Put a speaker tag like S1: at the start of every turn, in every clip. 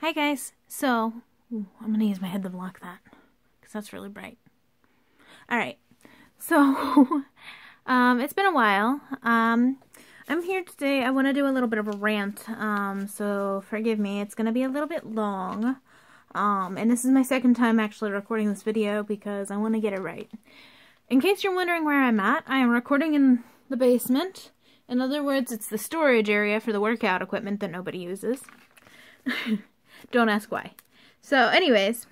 S1: Hi guys. So, ooh, I'm going to use my head to block that because that's really bright. All right. So, um, it's been a while. Um, I'm here today. I want to do a little bit of a rant. Um, so forgive me. It's going to be a little bit long. Um, and this is my second time actually recording this video because I want to get it right. In case you're wondering where I'm at, I am recording in the basement. In other words, it's the storage area for the workout equipment that nobody uses. Don't ask why. So, anyways,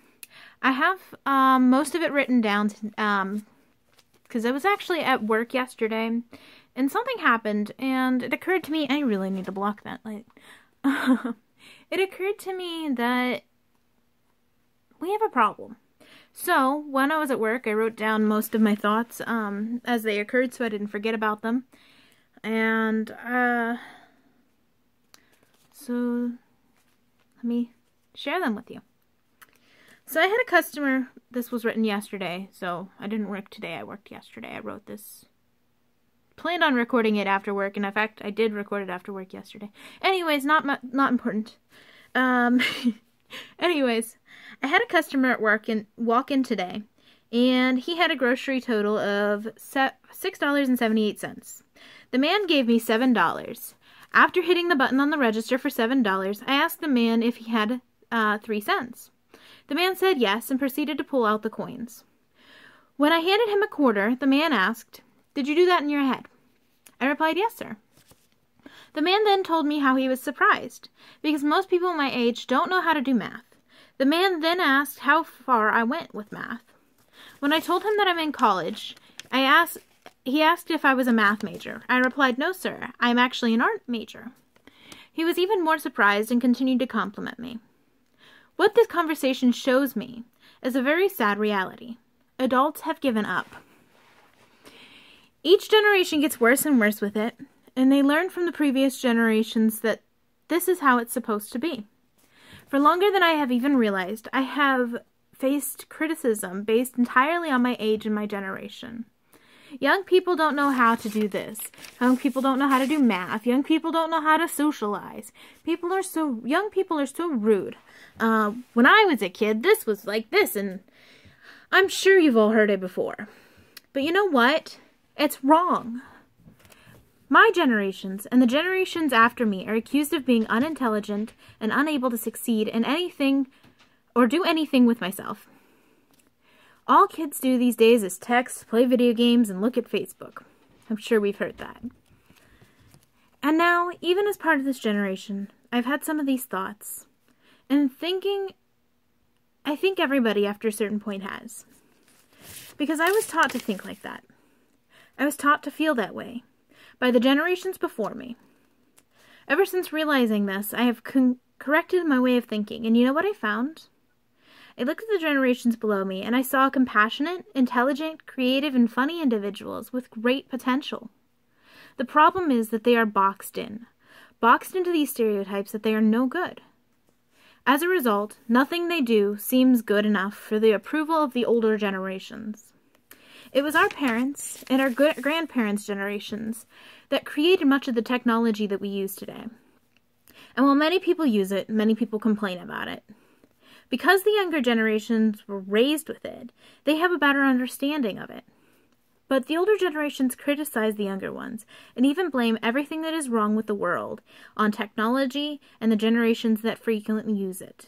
S1: I have um, most of it written down because um, I was actually at work yesterday and something happened and it occurred to me I really need to block that. Like, it occurred to me that we have a problem. So, when I was at work, I wrote down most of my thoughts um, as they occurred so I didn't forget about them. And, uh, so, let me share them with you. So I had a customer, this was written yesterday, so I didn't work today, I worked yesterday. I wrote this, planned on recording it after work, and in fact, I did record it after work yesterday. Anyways, not not important. Um, anyways, I had a customer at work and walk in today, and he had a grocery total of $6.78. The man gave me $7. After hitting the button on the register for $7, I asked the man if he had uh, 3 cents. The man said yes and proceeded to pull out the coins. When I handed him a quarter, the man asked, Did you do that in your head? I replied, Yes, sir. The man then told me how he was surprised, because most people my age don't know how to do math. The man then asked how far I went with math. When I told him that I'm in college, I asked he asked if I was a math major. I replied, No, sir, I am actually an art major. He was even more surprised and continued to compliment me. What this conversation shows me is a very sad reality. Adults have given up. Each generation gets worse and worse with it, and they learn from the previous generations that this is how it's supposed to be. For longer than I have even realized, I have faced criticism based entirely on my age and my generation. Young people don't know how to do this. Young people don't know how to do math. Young people don't know how to socialize. People are so young people are so rude. Uh, when I was a kid, this was like this, and I'm sure you've all heard it before. But you know what? It's wrong. My generations and the generations after me are accused of being unintelligent and unable to succeed in anything or do anything with myself. All kids do these days is text, play video games, and look at Facebook. I'm sure we've heard that. And now, even as part of this generation, I've had some of these thoughts. And thinking, I think everybody after a certain point has. Because I was taught to think like that. I was taught to feel that way by the generations before me. Ever since realizing this, I have corrected my way of thinking, and you know what I found? I looked at the generations below me and I saw compassionate, intelligent, creative, and funny individuals with great potential. The problem is that they are boxed in, boxed into these stereotypes that they are no good. As a result, nothing they do seems good enough for the approval of the older generations. It was our parents and our grandparents' generations that created much of the technology that we use today. And while many people use it, many people complain about it. Because the younger generations were raised with it, they have a better understanding of it. But the older generations criticize the younger ones and even blame everything that is wrong with the world on technology and the generations that frequently use it.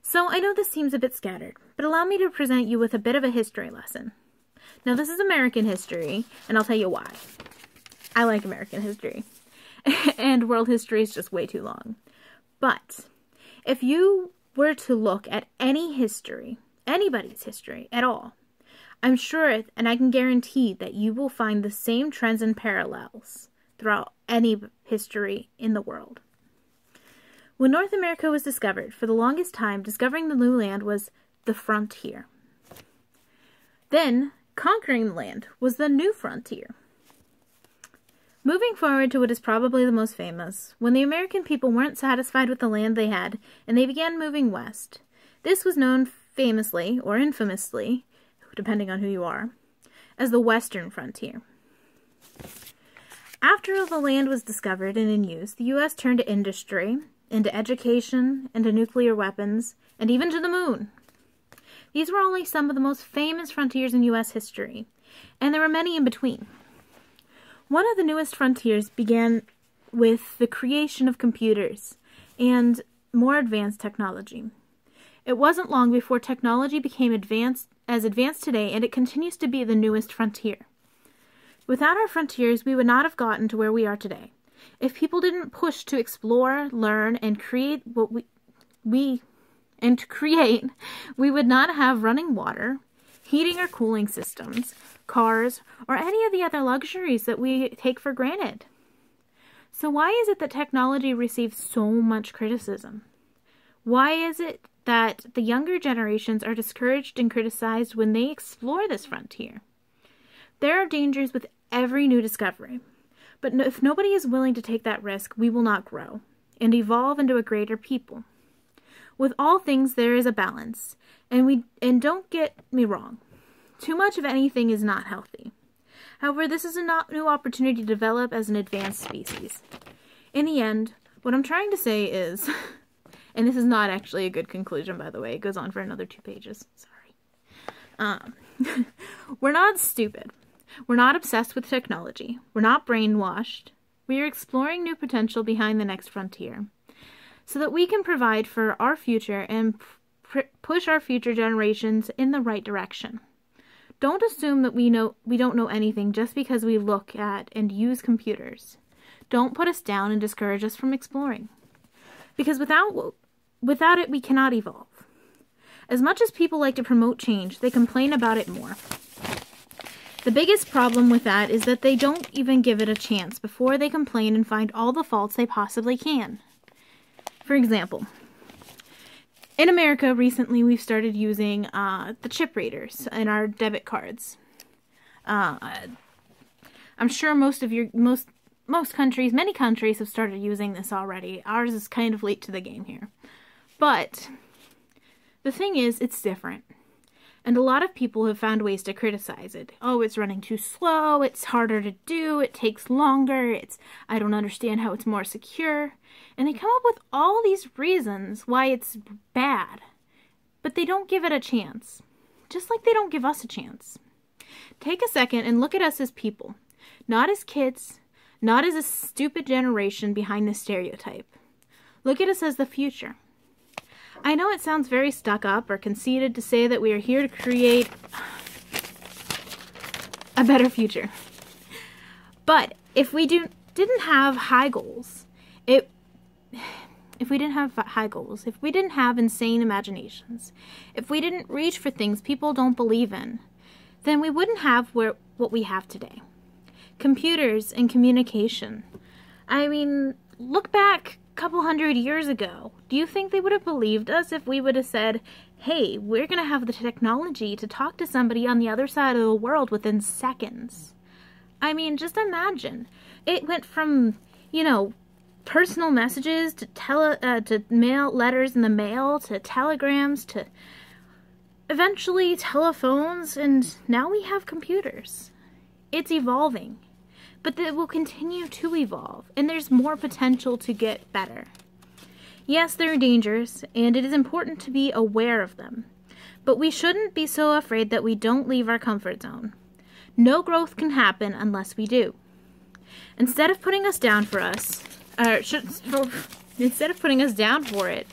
S1: So I know this seems a bit scattered, but allow me to present you with a bit of a history lesson. Now this is American history, and I'll tell you why. I like American history. and world history is just way too long. But if you were to look at any history, anybody's history at all, I'm sure and I can guarantee that you will find the same trends and parallels throughout any history in the world. When North America was discovered, for the longest time, discovering the new land was the frontier. Then, conquering the land was the new frontier. Moving forward to what is probably the most famous, when the American people weren't satisfied with the land they had, and they began moving west. This was known famously, or infamously, depending on who you are, as the western frontier. After the land was discovered and in use, the U.S. turned to industry, into education, into nuclear weapons, and even to the moon. These were only some of the most famous frontiers in U.S. history, and there were many in between. One of the newest frontiers began with the creation of computers and more advanced technology. It wasn't long before technology became advanced as advanced today, and it continues to be the newest frontier. Without our frontiers, we would not have gotten to where we are today. If people didn't push to explore, learn, and create what we we and to create, we would not have running water, heating or cooling systems, cars, or any of the other luxuries that we take for granted. So why is it that technology receives so much criticism? Why is it that the younger generations are discouraged and criticized when they explore this frontier? There are dangers with every new discovery. But if nobody is willing to take that risk, we will not grow and evolve into a greater people. With all things there is a balance, and we and don't get me wrong. Too much of anything is not healthy. However, this is a not new opportunity to develop as an advanced species. In the end, what I'm trying to say is, and this is not actually a good conclusion, by the way, it goes on for another two pages. Sorry. Um, we're not stupid. We're not obsessed with technology. We're not brainwashed. We are exploring new potential behind the next frontier so that we can provide for our future and push our future generations in the right direction. Don't assume that we know we don't know anything just because we look at and use computers. Don't put us down and discourage us from exploring. Because without without it we cannot evolve. As much as people like to promote change, they complain about it more. The biggest problem with that is that they don't even give it a chance before they complain and find all the faults they possibly can. For example, in America recently we've started using uh, the chip readers in our debit cards. Uh, I'm sure most of your most most countries, many countries have started using this already. Ours is kind of late to the game here. But the thing is, it's different. And a lot of people have found ways to criticize it. Oh, it's running too slow, it's harder to do, it takes longer, it's I don't understand how it's more secure. And they come up with all these reasons why it's bad. But they don't give it a chance. Just like they don't give us a chance. Take a second and look at us as people. Not as kids, not as a stupid generation behind the stereotype. Look at us as the future. I know it sounds very stuck up or conceited to say that we are here to create a better future. But if we do, didn't have high goals, it if we didn't have high goals, if we didn't have insane imaginations, if we didn't reach for things people don't believe in, then we wouldn't have where, what we have today. Computers and communication. I mean, look back couple hundred years ago. Do you think they would have believed us if we would have said, hey, we're going to have the technology to talk to somebody on the other side of the world within seconds? I mean, just imagine. It went from, you know, personal messages to tele uh, to mail letters in the mail to telegrams to eventually telephones and now we have computers. It's evolving but it will continue to evolve, and there's more potential to get better. Yes, there are dangers, and it is important to be aware of them, but we shouldn't be so afraid that we don't leave our comfort zone. No growth can happen unless we do. Instead of putting us down for us, or should, instead of putting us down for it,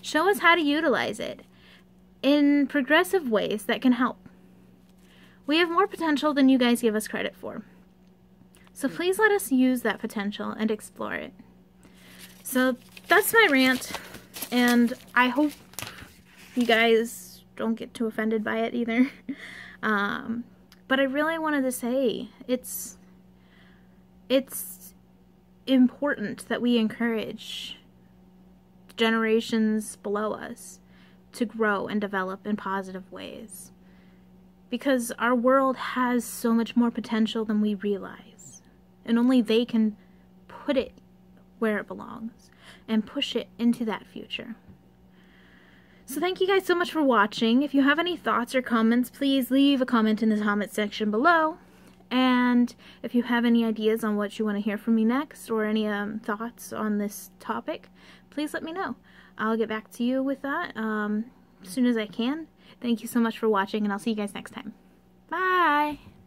S1: show us how to utilize it in progressive ways that can help. We have more potential than you guys give us credit for. So please let us use that potential and explore it. So that's my rant, and I hope you guys don't get too offended by it either. um, but I really wanted to say it's it's important that we encourage generations below us to grow and develop in positive ways because our world has so much more potential than we realize and only they can put it where it belongs and push it into that future. So thank you guys so much for watching. If you have any thoughts or comments, please leave a comment in the comment section below. And if you have any ideas on what you want to hear from me next or any um, thoughts on this topic, please let me know. I'll get back to you with that um, as soon as I can. Thank you so much for watching, and I'll see you guys next time. Bye!